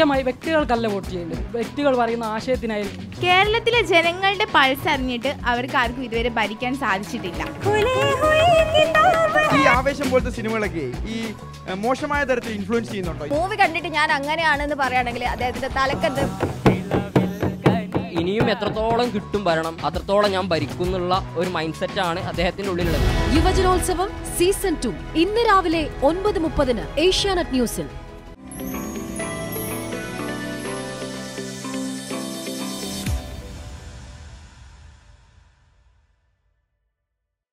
കൃത്യമായി വ്യക്തികൾക്കല്ല വോട്ട് ചെയ്യേണ്ടത്. വ്യക്തികൾ പറയുന്ന ആശയത്തിനായിരിക്കും. കേരളത്തിലെ ജനങ്ങളുടെ പൾസ് അറിഞ്ഞിട്ട് അവർക്ക് ആർക്കും ഇതുവരെ ഭരിക്കാൻ സാധിച്ചിട്ടില്ല. ഈ ആവേശം പോലത്തെ സിനിമകളൊക്കെ ഈ മോശമായ തരത്തിൽ ഇൻഫ്ലുവൻസ് ചെയ്യുന്നുണ്ടോ? മൂവി കണ്ടിട്ട് ഞാൻ അങ്ങനെയാണെന്ന് പറയുകയാണെങ്കിൽ അദ്ദേഹത്തിന്റെ തലക്കത്ത് ഇനിയും എത്രത്തോളം കിട്ടും ഭരണം അത്രത്തോളം ഞാൻ ഭരിക്കും എന്നുള്ള ഒരു മൈൻഡ് ആണ് അദ്ദേഹത്തിന്റെ ഉള്ളിലുള്ളത്. യുവജനോത്സവം സീസൺ ടു ഇന്ന് രാവിലെ ഒൻപത് മുപ്പതിന് ഏഷ്യാനെറ്റ് ന്യൂസിൽ.